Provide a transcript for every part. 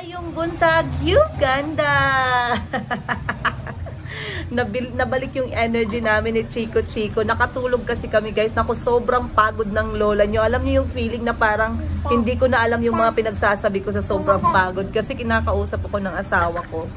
Maayong buntag, Uganda! Nabil, nabalik yung energy namin ni Chico Chico. Nakatulog kasi kami guys. Naku, sobrang pagod ng lola nyo. Alam niyo yung feeling na parang hindi ko na alam yung mga pinagsasabi ko sa sobrang pagod. Kasi kinakausap ako ng asawa ko.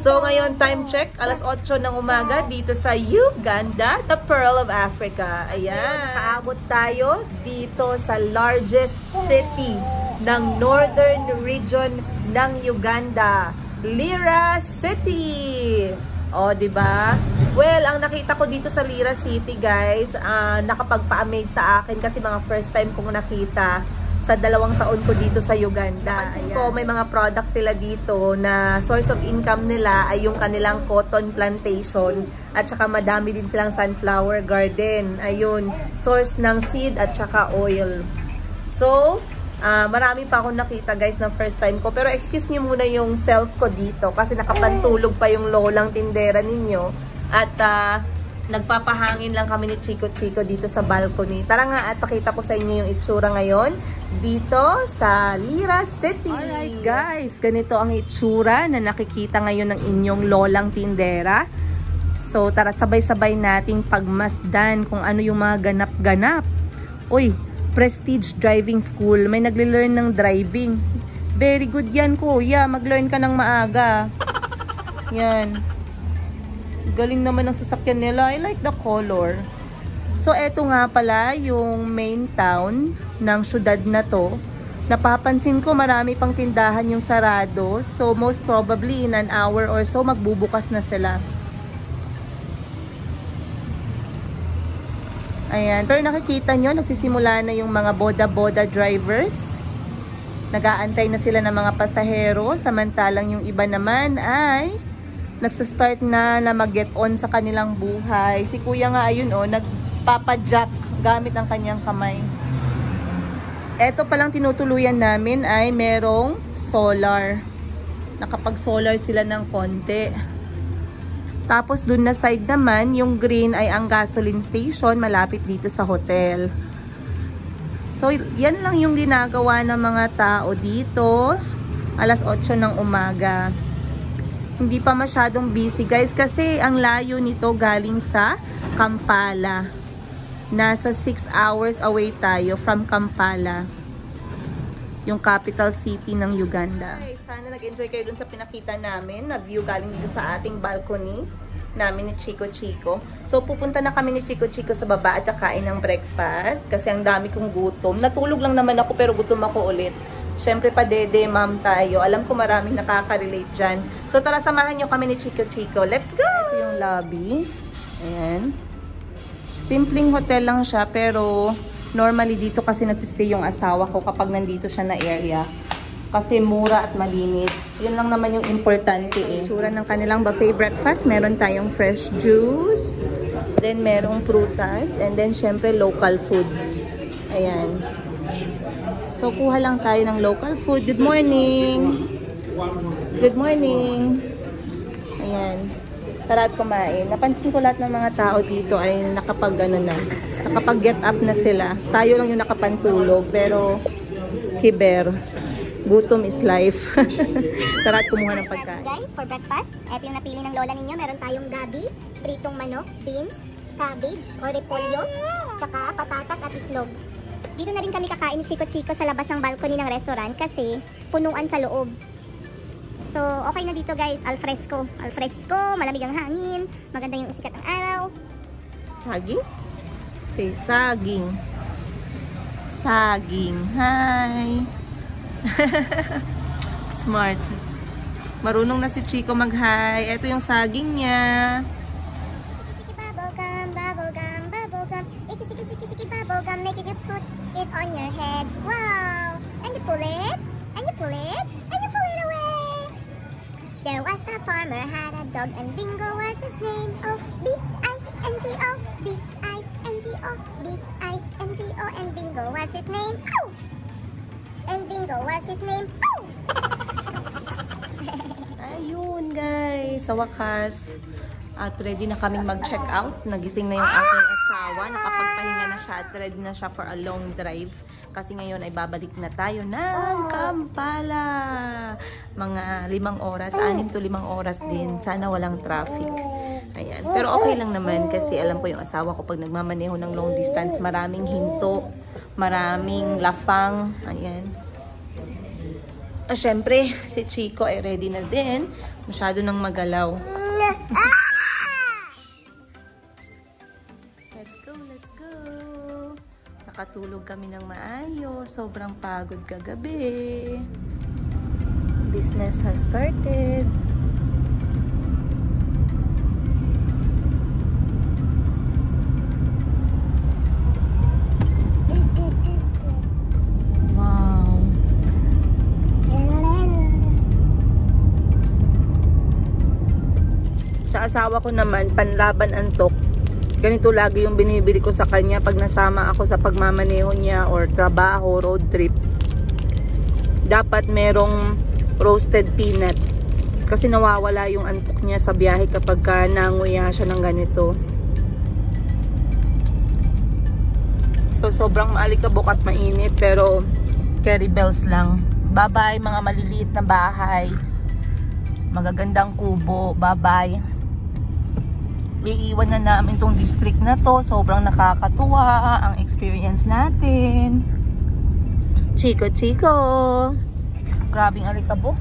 So ngayon, time check. Alas 8 ng umaga dito sa Uganda, the Pearl of Africa. Ayan. Kaabot tayo dito sa largest city ng northern region ng Uganda. Lira City. O, di ba? Well, ang nakita ko dito sa Lira City, guys, uh, nakapagpa-amaze sa akin kasi mga first time kong nakita sa dalawang taon ko dito sa Uganda. Pansin ko, may mga products sila dito na source of income nila ay yung kanilang cotton plantation at saka madami din silang sunflower garden. Ayun, source ng seed at saka oil. So, Uh, marami pa akong nakita guys na first time ko. Pero excuse nyo muna yung self ko dito kasi nakapantulog pa yung lolang tindera ninyo. At uh, nagpapahangin lang kami ni Chico Chico dito sa balcony. Tara nga at pakita ko sa inyo yung itsura ngayon dito sa Lira City. Alright guys, ganito ang itsura na nakikita ngayon ng inyong lolang tindera. So tara sabay-sabay nating pagmasdan kung ano yung mga ganap-ganap. Uy, Prestige Driving School. May nagle-learn ng driving. Very good yan, kuya. Mag-learn ka ng maaga. Yan. Galing naman ng sasakyan nila. I like the color. So, eto nga pala yung main town ng syudad na to. Napapansin ko marami pang tindahan yung sarado. So, most probably in an hour or so, magbubukas na sila. Ayan. Pero nakikita nyo, nagsisimula na yung mga boda-boda drivers. Nagaantay na sila ng mga pasahero. Samantalang yung iba naman ay nagsastart na na mag-get on sa kanilang buhay. Si kuya nga ayun oh, nagpapajack gamit ang kanyang kamay. Ito palang tinutuluyan namin ay merong solar. Nakapag-solar sila ng konti. Tapos dun na side naman, yung green ay ang gasoline station malapit dito sa hotel. So, yan lang yung ginagawa ng mga tao dito. Alas 8 ng umaga. Hindi pa masyadong busy guys kasi ang layo nito galing sa Kampala. Nasa 6 hours away tayo from Kampala. Yung capital city ng Uganda. Okay, sana nag-enjoy kayo dun sa pinakita namin na view galing dito sa ating balcony namin ni Chico Chico. So, pupunta na kami ni Chico Chico sa baba at kakain ng breakfast kasi ang dami kong gutom. Natulog lang naman ako pero gutom ako ulit. Siyempre pa dede, ma'am tayo. Alam ko maraming nakaka-relate dyan. So, tara samahan nyo kami ni Chico Chico. Let's go! Ito yung lobby. Ayan. Simpleng hotel lang siya pero Normally dito kasi nagsistay yung asawa ko kapag nandito siya na area. Kasi mura at malinis. Yun lang naman yung importante eh. Sura ng kanilang buffet breakfast. Meron tayong fresh juice. Then merong prutas. And then syempre local food. Ayan. So kuha lang tayo ng local food. Good morning! Good morning! Ayan tara at kumain. Napansin ko lahat ng mga tao dito ay nakapag ano na, nakapag get up na sila. Tayo lang yung nakapantulog pero kiber. Gutom is life. tara at kumuha ng pagkain. Guys, for breakfast, ito yung napili ng lola ninyo. Meron tayong gabi, pritong manok, beans, cabbage or repolyo, tsaka patatas at itlog. Dito na rin kami kakain ni Chico Chico sa labas ng balcony ng restaurant kasi punuan sa loob. So, okay na dito guys. Alfresco. Alfresco, malamig ang hangin. Maganda yung sikat ng araw. Saging? Say saging. Saging. Hi! Smart. Marunong na si Chico mag-hi. Ito yung saging niya. Bubblegum, bubblegum, bubblegum. Iki, siki, siki, siki, bubblegum. Make it, you put it on your head. Wow! And you pull it. And you pull it farmer had a dog and Bingo was his name. Oh, B-I-N-G-O, B-I-N-G-O, B-I-N-G-O, and Bingo was his name. Oh! And Bingo was his name. Oh! Ayun guys, sa wakas, at ready na kaming mag-check out. Nagising na yung aking asawa, nakapagpahinga na siya at ready na siya for a long drive. Kasi ngayon ay babalik na tayo ng Kampala. mga limang oras, anim to limang oras din. Sana walang traffic. Ayan. Pero okay lang naman kasi alam ko yung asawa ko pag nagmamaneho ng long distance, maraming hinto, maraming lafang. Ayan. Ah, syempre, si Chico ay ready na din. Masyado nang magalaw. Nakatulog kami ng maayos. Sobrang pagod kagabi. Business has started. Asawa ko naman, panlaban antok. Ganito lagi yung binibili ko sa kanya pag nasama ako sa pagmamaneho niya or trabaho, road trip. Dapat merong roasted peanut. Kasi nawawala yung antok niya sa biyahe kapag ka nanguya siya ng ganito. So, sobrang maalikabok at mainit pero carry bells lang. Bye-bye mga maliliit na bahay. Magagandang kubo. Bye-bye iiwan na namin tong district na to. Sobrang nakakatuwa ang experience natin. Chico, Chico! Grabing alikabok.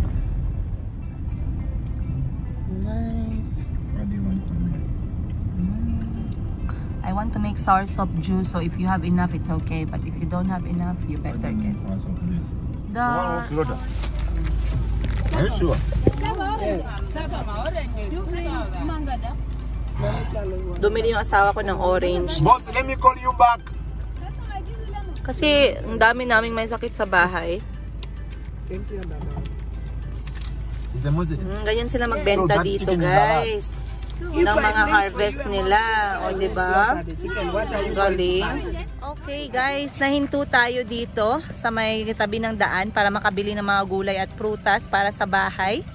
Nice. Mm. I want to make soursop juice, so if you have enough, it's okay. But if you don't have enough, you better get the... Are you sure? Dumili yung asawa ko ng orange. Boss, let me call you back. Kasi ang dami naming may sakit sa bahay. Mm, ganyan sila magbenta So, dito, guys. Ng mga harvest nila. O, di ba? Galing. Okay, guys. Nahinto tayo dito sa may tabi ng daan para makabili ng mga gulay at prutas para sa bahay.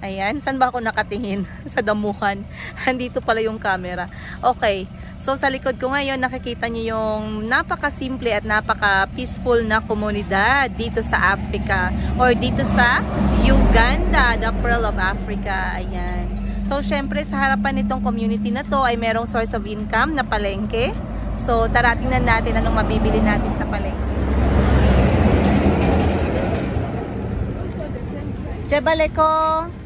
Ayan. Saan ba ako nakatingin? sa damuhan. Andito pala yung camera. Okay. So, sa likod ko ngayon, nakikita niyo yung napaka-simple at napaka-peaceful na komunidad dito sa Africa or dito sa Uganda, the Pearl of Africa. Ayan. So, syempre, sa harapan nitong community na to ay merong source of income na palengke. So, tara, tingnan natin anong mabibili natin sa palengke. Jebaleko! Pepper.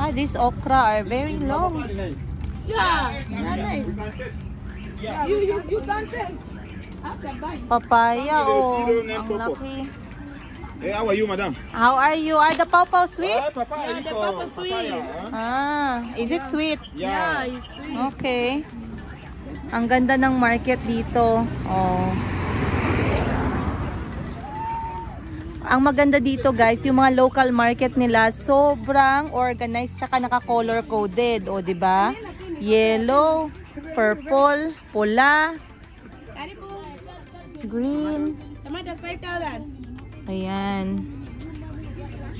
Ah, these okra are very long. Yeah, yeah, nice. You, you, you can taste after buying. Papaya, oh. Zero Ang laki. Hey, how are you, madam? How are you? Are the pawpaw sweet? Papaya, Yeah, the iko. papa sweet. Papaya, ah? Ah, is it sweet? Yeah. it's sweet. Okay. Ang ganda ng market dito. Oh. Ang maganda dito guys, yung mga local market nila sobrang organized tsaka naka-color coded, o di ba? Yellow, purple, pula, green. Tomato 5,000. Ayan.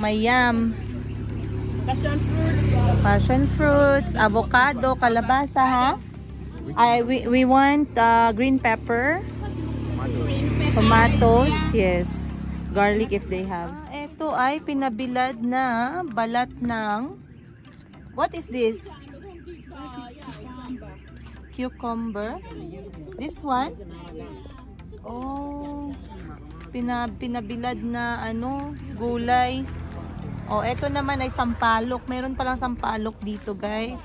May yam, Passion fruit. passion fruits, avocado, kalabasa ha. I we, we want uh, green pepper, tomatoes, yes. Garlic if they have. Ah, ito ay pinabilad na balat ng What is this? Cucumber. This one? Oh. Pina, pinabilad na ano, gulay. Oh, ito naman ay sampalok. Meron palang sampalok dito, guys.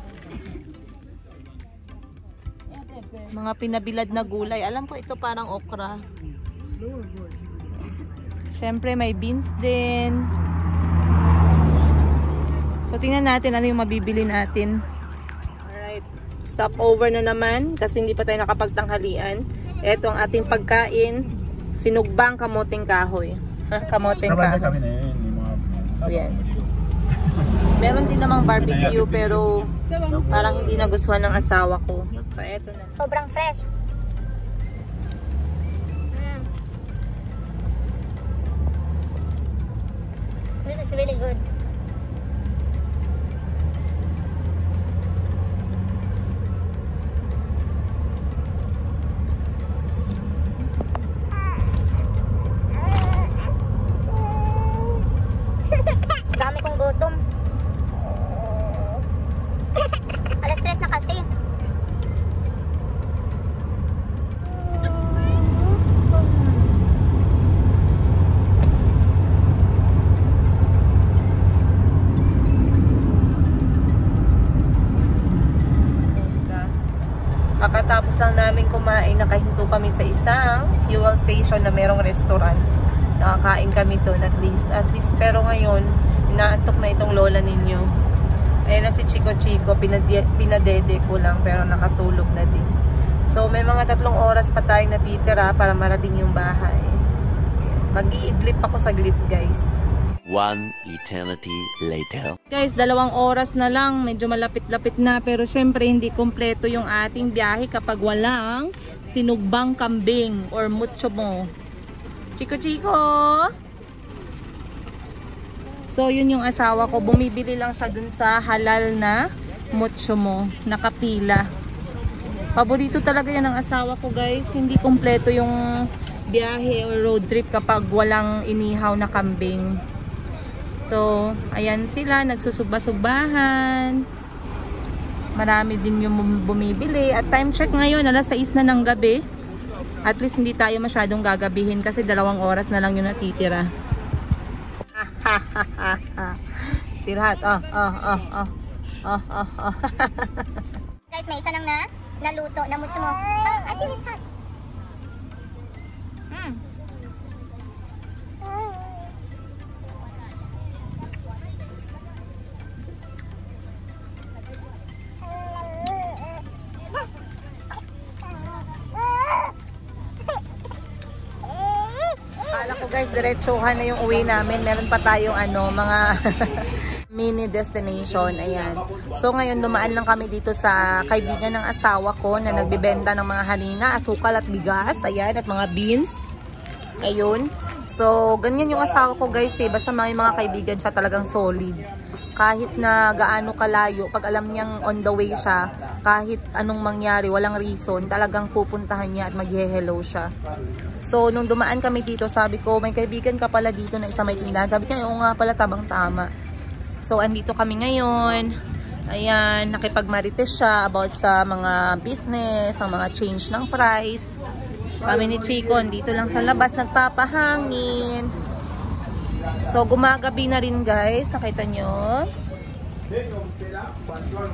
Mga pinabilad na gulay. Alam ko ito parang okra. Siyempre may beans din. So tingnan natin ano yung mabibili natin. Alright. Stop over na naman kasi hindi pa tayo nakapagtanghalian. Ito ang ating pagkain. Sinugbang kamoteng kahoy. kamoteng kahoy. Yan. Meron din namang barbecue pero parang hindi nagustuhan ng asawa ko. So eto na. Sobrang fresh. Mm. This is really good. Nakahinto kami sa isang fuel station na merong restaurant. Nakakain kami doon at least. At least, pero ngayon, inaantok na itong lola ninyo. Ayan na si Chico Chico, pinade pinadede ko lang pero nakatulog na din. So, may mga tatlong oras pa tayong natitira para marating yung bahay. Mag-iidlip ako saglit, guys. One eternity later. Guys, dalawang oras na lang. Medyo malapit-lapit na. Pero syempre, hindi kompleto yung ating biyahe kapag walang sinugbang kambing or mucho mo. Chico Chico! So, yun yung asawa ko. Bumibili lang siya dun sa halal na mucho mo. Nakapila. Paborito talaga yan ng asawa ko guys. Hindi kompleto yung biyahe or road trip kapag walang inihaw na kambing. So, ayan sila, nagsusubasubahan. Marami din yung bumibili. At time check ngayon, alas 6 na ng gabi. At least hindi tayo masyadong gagabihin kasi dalawang oras na lang yung natitira. Sirhat. Oh, oh, oh, oh. Oh, oh, oh. Guys, may isa nang na naluto na mucho mo. Ah, I think it's hot. Guys, diretsuhan na yung uwi namin. Meron pa tayong ano, mga mini destination. Ayan. So ngayon, dumaan lang kami dito sa kaibigan ng asawa ko na nagbibenta ng mga halina, asukal at bigas. Ayan, at mga beans. Ayun. So, ganyan yung asawa ko guys eh. Basta may mga kaibigan siya talagang solid. Kahit na gaano kalayo, pag alam niyang on the way siya, kahit anong mangyari, walang reason, talagang pupuntahan niya at mag-hello siya. So, nung dumaan kami dito, sabi ko, may kaibigan ka pala dito na isa may tindahan. Sabi niya, oo nga pala, tabang tama. So, andito kami ngayon. Ayan, nakipagmarites siya about sa mga business, ang mga change ng price. Kami ni Chico, dito lang sa labas, nagpapahangin. So, gumagabi na rin guys. Nakita nyo?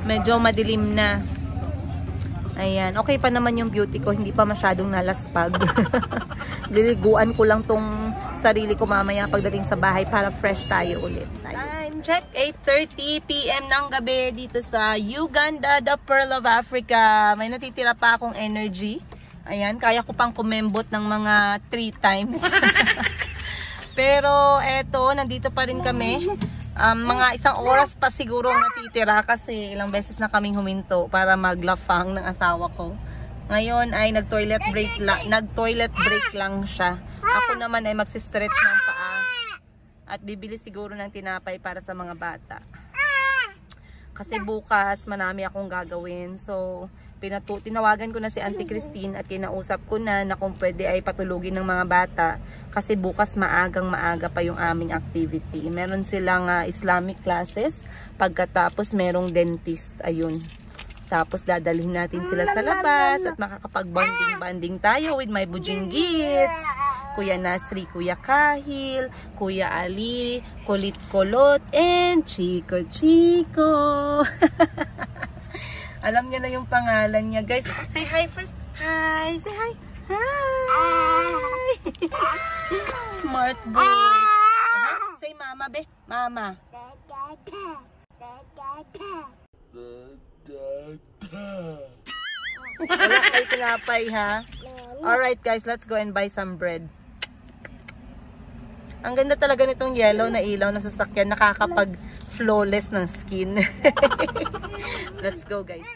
Medyo madilim na. Ayan. Okay pa naman yung beauty ko. Hindi pa masyadong nalaspag. Liliguan ko lang tong sarili ko mamaya pagdating sa bahay para fresh tayo ulit. Time check. 8.30pm ng gabi dito sa Uganda, the Pearl of Africa. May natitira pa akong energy. Ayan. Kaya ko pang kumembot ng mga 3 times. Pero eto, nandito pa rin kami. Um, mga isang oras pa siguro ang natitira kasi ilang beses na kaming huminto para maglafang ng asawa ko. Ngayon ay nag-toilet break lang, nag-toilet break lang siya. Ako naman ay magsi-stretch ng paa at bibili siguro ng tinapay para sa mga bata. Kasi bukas manami akong gagawin. So, pinatu tinawagan ko na si Auntie Christine at kinausap ko na na kung pwede ay patulugin ng mga bata kasi bukas maagang maaga pa yung aming activity. Meron silang uh, Islamic classes, pagkatapos merong dentist, ayun. Tapos dadalhin natin sila sa labas at makakapag-bonding-bonding tayo with my bujinggits. Kuya Nasri, Kuya Kahil, Kuya Ali, Kulit Kolot, and Chico Chico. Alam niya na yung pangalan niya. Guys, say hi first. Hi! Say hi! Hi! Smart boy. Uh-huh. Say mama, be. Mama. Wala kayo tinapay, ha? Alright, guys. Let's go and buy some bread. Ang ganda talaga nitong yellow na ilaw na sasakyan. Nakakapag flawless ng skin. Let's go, guys.